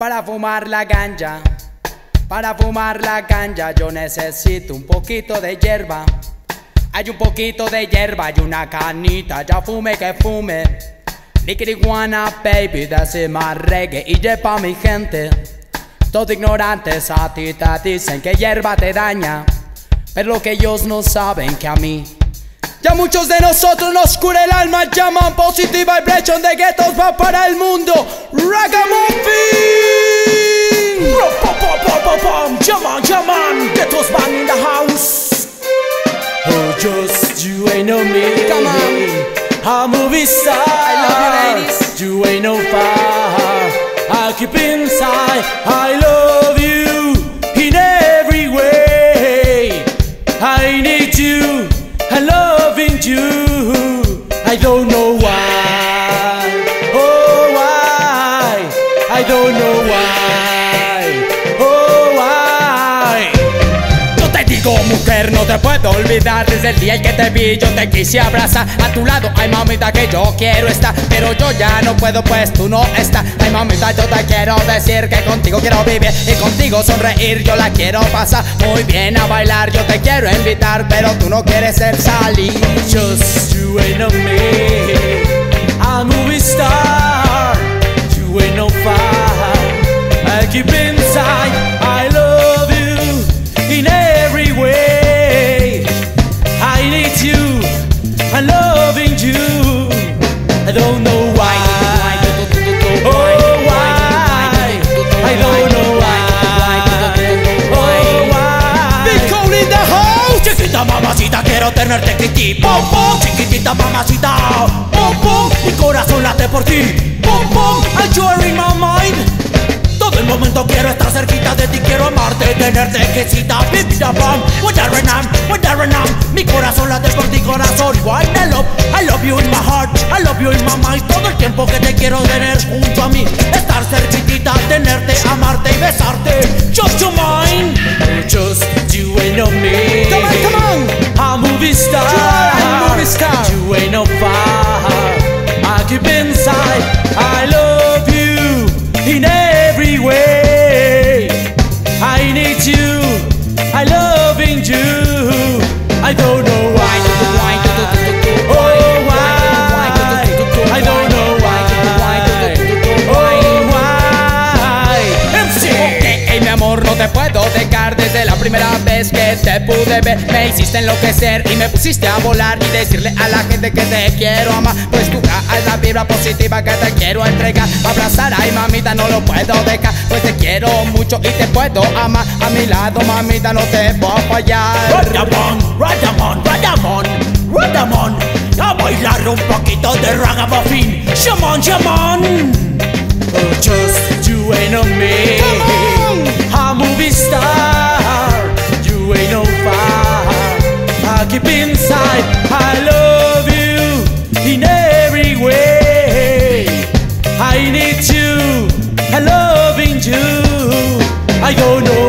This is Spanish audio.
Para fumar la ganja, para fumar la ganja yo necesito un poquito de hierba. Hay un poquito de hierba y una canita, ya fume que fume. Liquidiguana, baby, decima reggae y lleva mi gente. Todos ignorantes a ti te dicen que hierba te daña, pero lo que ellos no saben que a mí ya muchos de nosotros nos cura el alma, llaman positive vibration de guetos va para el mundo. Ragamuffin! Jaman, Jaman, ghettos bang in the house. Oh, just you ain't no me. Come on. A movie star. I love you, ladies. You ain't no fire. I keep inside. I love you in every way. I need you. I loving you. I don't know why. Oh, why? I don't know why. Oh, mujer, no te puedo olvidar. Desde el día en que te vi, yo te quise abrazar. A tu lado, ay mamita, que yo quiero estar. Pero yo ya no puedo, pues tú no estás. Ay mamita, yo te quiero decir que contigo quiero vivir y contigo sonreír. Yo la quiero pasar muy bien a bailar. Yo te quiero invitar, pero tú no quieres ser salir. Just you ain't no me. A movie star. You ain't no fire. I keep inside. I need you. I'm loving you. I don't know why. Oh, why? I don't know why. Oh, why? Big Cole in the house! Chiquitita mamacita, quiero tenerte aquí, pom pom. Chiquitita mamacita, pom pom. Mi corazón late por ti, pom pom. I you are in my mind. Tenerte quesita, pipita pam. Wadaranam, wadaranam. Mi corazón late por ti, corazón. Why I love, I love you in my heart, I love you in my mind. Todo el tiempo que te quiero tener junto a mí, estar cerquitita, tenerte, amarte y besarte. Just your mind, just you ain't no me. Come on, come on! I'm a movie star. I'm a movie star. You ain't no fire. Primera vez que te pude ver. Me hiciste enloquecer y me pusiste a volar y decirle a la gente que te quiero amar. Pues tú traes la vibra positiva que te quiero entregar. Abrazar, ay mamita, no lo puedo dejar. Pues te quiero mucho y te puedo amar. A mi lado, mamita, no te voy a fallar. Radamon, Radamon, Radamon, Radamon A bailar un poquito de ragamuffin Shaman, shaman inside. I love you in every way. I need you. I loving you. I don't know